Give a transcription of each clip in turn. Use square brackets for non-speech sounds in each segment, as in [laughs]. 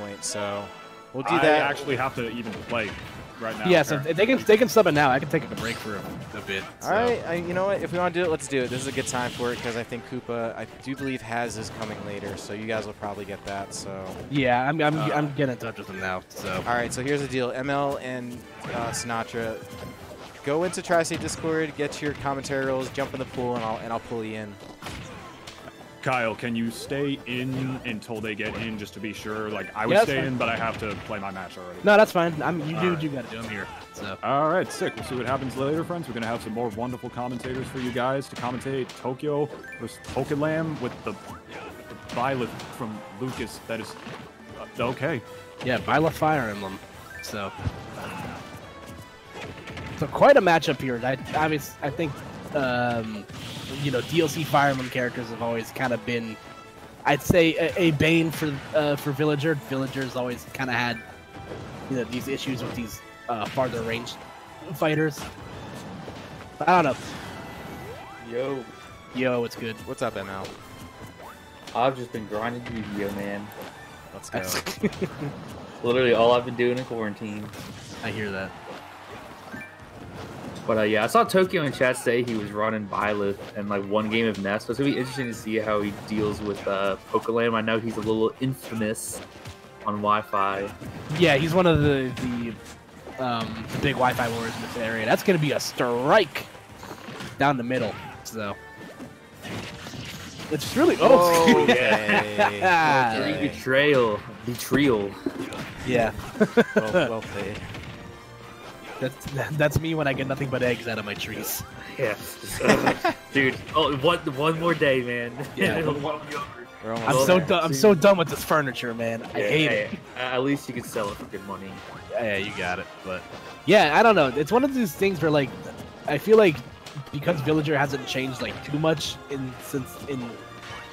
point. So we'll do I that. actually have to even play right now. yeah, so they can they can sub it now. I can take a break for a, a bit. All right, I, you know what? If we want to do it, let's do it. This is a good time for it because I think Koopa, I do believe, has this coming later, so you guys will probably get that. So, Yeah, I'm I'm, Uh, I'm getting in touch with them now. So all right. So here's the deal: ML and uh, Sinatra, go into Tri-State Discord, get your commentary roles, jump in the pool, and I'll and I'll pull you in. Kyle, can you stay in until they get in just to be sure? Like, I would Yeah, stay fine. in, but I have to play my match already. no, that's fine. I'm you do All what you got to do. I'm here. So All right, sick. We'll see what happens later, friends. We're going to have some more wonderful commentators for you guys to commentate Tokyo versus Pokelam with the, the Byleth from Lucas. That is uh, okay. yeah, Byleth Fire Emblem. So so quite a matchup here. I I, mean, I think um, you know DLC Fire Emblem characters have always kind of been. I'd say a, a bane for uh, for Villager. Villager's always kind of had you know these issues with these uh, farther range fighters. I don't know. Yo, Yo, it's good. What's up, ML? I've just been grinding Yu-Gi-Oh, man. Let's go. [laughs] Literally all I've been doing in quarantine. I hear that. But uh, yeah, I saw Tokyo in chat say he was running Byleth and like one game of Ness. So it's gonna be interesting to see how he deals with uh, Pokelam. I know he's a little infamous on Wi-Fi. Yeah, he's one of the the, um, the big Wi-Fi warriors in this area. That's gonna be a strike down the middle. So it's really oh Okay. Free Okay. betrayal, betrayal. yeah. well, well played. That's that's me when I get nothing but eggs out of my trees. Yeah, dude. Oh, one one more day, man. Yeah. It'll be over. We're almost I'm so done. I'm so done with this furniture, man. I Yeah, hate hey, it. At least you can sell it for good money. Yeah, you got it. But yeah, I don't know. It's one of these things where like I feel like because Villager hasn't changed like too much in since in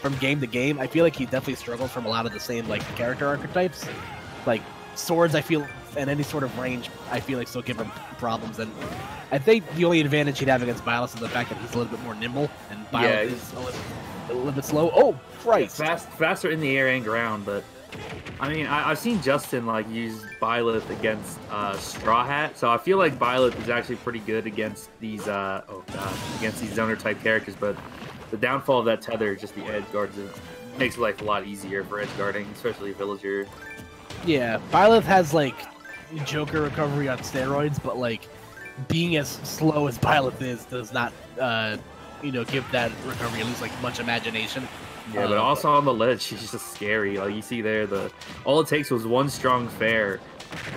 from game to game, I feel like he definitely struggles from a lot of the same like character archetypes. Like swords, I feel, and any sort of range, I feel like still give him problems. And I think the only advantage he'd have against Byleth is the fact that he's a little bit more nimble, and Byleth Yeah, is a little, a little bit slow. Oh, Christ! Fast, faster in the air and ground, but I mean, I, I've seen Justin like use Byleth against uh, Straw Hat, so I feel like Byleth is actually pretty good against these. Uh, oh god, against these zoner type characters. But the downfall of that tether is just the edge guards. It makes life a lot easier for edge guarding, especially Villager. Yeah, Byleth has like Joker recovery on steroids, but like being as slow as Byleth is does not, uh, you know, give that recovery at least like much imagination. Yeah, but Uh, also on the ledge, she's just scary. Like you see there, the all it takes was one strong fair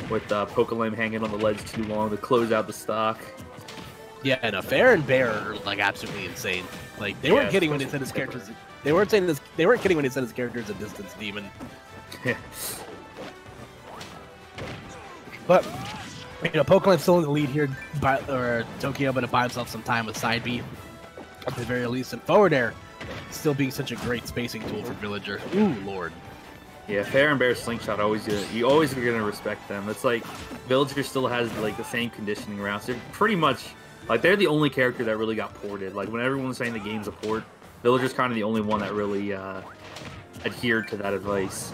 with uh, Pokelam hanging on the ledge too long to close out the stock. Yeah, and a Fair and Bair are like absolutely insane. Like they Yeah, weren't kidding when they said his characters. They weren't saying this. They weren't kidding when they said his character's a distance demon. [laughs] But you know, Pokelam's still in the lead here, by, or Tokyo, but to buy himself some time with side B at the very least, and forward air still being such a great spacing tool for Villager. Ooh, lord. Yeah, Fair and Bair Slingshot always good. You always are gonna respect them. It's like Villager still has like the same conditioning routes. They're pretty much like they're the only character that really got ported. Like when everyone's saying the game's a port, Villager's kind of the only one that really uh, adhered to that advice.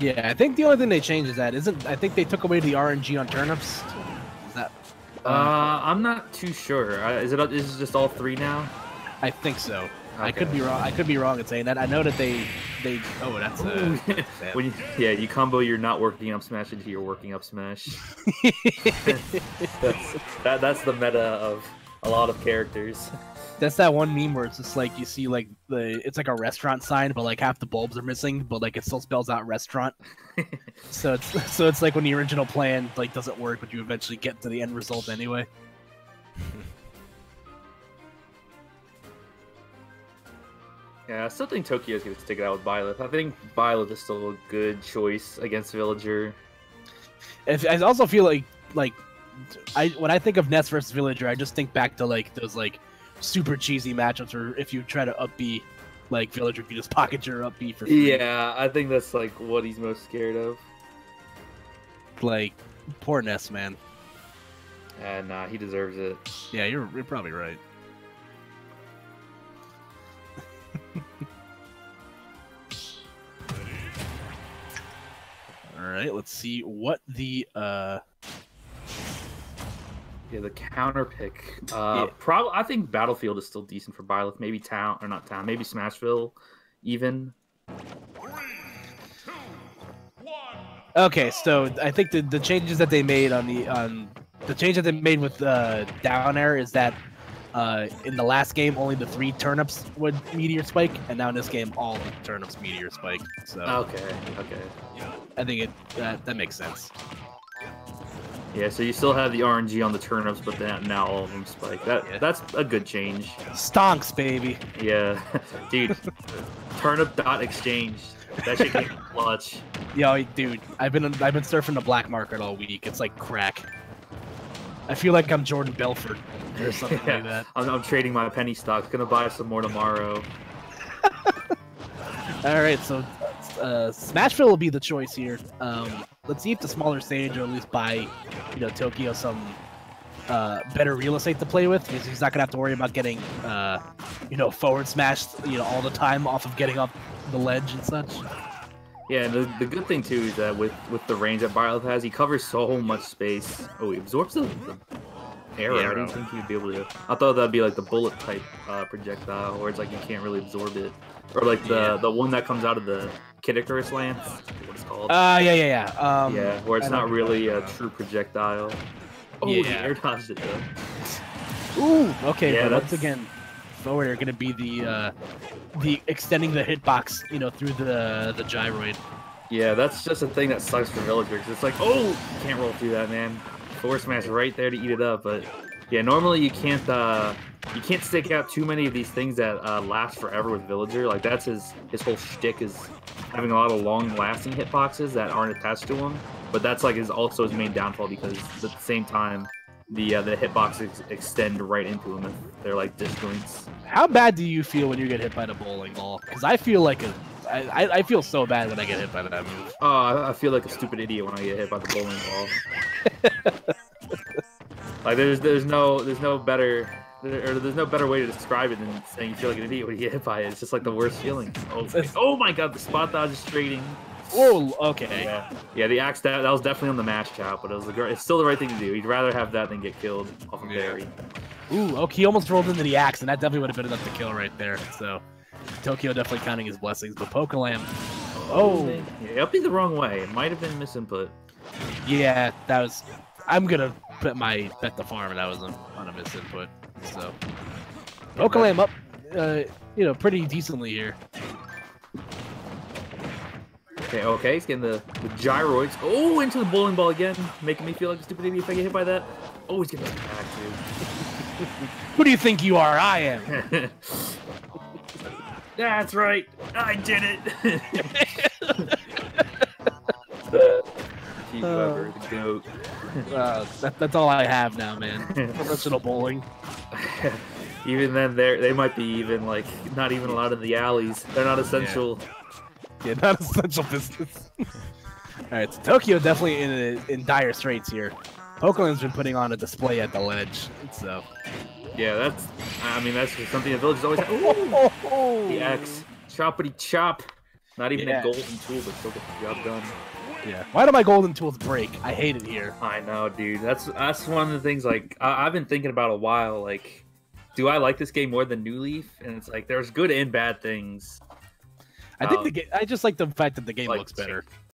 Yeah, I think the only thing they changed is that isn't. I think they took away the RNG on turnips. Is that? Uh, I'm not too sure. Uh, is it? Is it just all three now? I think so. I could be wrong. I could be wrong in saying that. I know that they they. Oh, that's [laughs] damn. when you, yeah, you combo your not working up smash into your working up smash. [laughs] [laughs] that's, that, that's the meta of a lot of characters. That's that one meme where it's just like you see like the it's like a restaurant sign, but like half the bulbs are missing, but like it still spells out restaurant. [laughs] so it's [laughs] so it's like when the original plan like doesn't work, but you eventually get to the end result anyway. [laughs] Yeah, I still think Tokyo's gonna stick it out with Byleth. I think Byleth is still a good choice against Villager. If, I also feel like like I when I think of Ness versus Villager, I just think back to like those like super cheesy matchups or if you try to up B like Villager, if you just pocket your up B for free. Yeah, I think that's like what he's most scared of. Like poor Ness, man. And nah, he deserves it. Yeah, you're you're probably right. [laughs] All right, let's see what the uh Yeah, the counter pick. Uh, Yeah. probably. I think Battlefield is still decent for Byleth. Maybe Town or not Town. Maybe Smashville, even. Okay, so I think the, the changes that they made on the on the change that they made with uh, down air is that uh, in the last game only the three turnips would meteor spike, and now in this game all the turnips meteor spike. So Okay. Okay. I think it that, that makes sense. Yeah. So you still have the RNG on the turnips, but then now all of them spike. That Yeah. that's a good change. Stonks, baby. Yeah, [laughs] dude. turnip dot exchange. That shit came [laughs] clutch. Yo, dude, I've been I've been surfing the black market all week. It's like crack. I feel like I'm Jordan Belfort or [laughs] something like that. I'm, I'm trading my penny stocks. Gonna buy some more tomorrow. All right, so uh, Smashville will be the choice here. Um, let's see if the smaller stage will at least buy, you know, Tokyo some uh, better real estate to play with. Because he's not gonna have to worry about getting, uh, you know, forward smashed, you know, all the time off of getting up the ledge and such. Yeah, and the, the good thing too is that with with the range that Byleth has, he covers so much space. Oh, he absorbs the, the arrow. I arrow. didn't think he'd be able to. I thought that'd be like the bullet type uh, projectile, where it's like you can't really absorb it, or like the Yeah. the one that comes out of the Kid Icarus lance. What it's called? Uh, yeah, yeah, yeah. Um, yeah, where it's I not really a talking true projectile. Oh, he air dodged it though. Ooh, okay. Yeah, but once that's- again, forward are gonna be the uh, the extending the hitbox, you know, through the the gyroid. Yeah, that's just a thing that sucks for villagers. it's like, oh, you can't roll through that, man. Force smash right there to eat it up. But yeah, normally you can't uh, you can't stick out too many of these things that uh, last forever with Villager. Like that's his his whole shtick is having a lot of long lasting hitboxes that aren't attached to him. But that's like his also his main downfall because at the same time the uh, the hitboxes extend right into him. if They're like disjoints. How bad do you feel when you get hit by the bowling ball? Because I feel like a, I, I- feel so bad when I get hit by that move. Oh, I, I feel like a stupid idiot when I get hit by the bowling ball. [laughs] like there's there's no there's no better there, or there's no better way to describe it than saying you feel like an idiot when you get hit by it. It's just like the worst feeling. Oh, It's- oh my god, the spot dodge is trading. Whoa, okay. Yeah, yeah, the axe that, that was definitely on the mash out, but it was the, gr- it's still the right thing to do. You'd rather have that than get killed off of Yeah. Barry. Ooh, okay, he almost rolled into the axe, and that definitely would have been enough to kill right there. So, Tokyo definitely counting his blessings, but Pokelam, Oh. yeah, up the wrong way. It might have been misinput. yeah, that was. I'm gonna put my bet the farm, and that was on, on a misinput. So, Pokelam up, uh, you know, pretty decently here. Okay, okay, he's getting the, the gyroids. Oh, into the bowling ball again, making me feel like a stupid idiot if I get hit by that. Oh, he's getting back Who do you think you are? I am. [laughs] That's right, I did it. [laughs] Pete Weber, the goat. Uh, that, that's all I have now, man. [laughs] Professional bowling. [laughs] even then, they they might be even like not even allowed in the alleys. They're not essential. Yeah, not [laughs] essential business. [laughs] All right, so Tokyo definitely in in dire straits here. Pokelam's been putting on a display at the ledge, so. Yeah, that's. I mean, that's just something the villagers always. Have. Ooh, Oh, the X, choppity chop. Not even Yeah. a golden tool, but still get the job done. Yeah. Why do my golden tools break? I hate it here. I know, dude. That's that's one of the things. Like I, I've been thinking about a while. Like, do I like this game more than New Leaf? And it's like there's good and bad things. I think Oh. the game. I just like the fact that the game Like, looks better.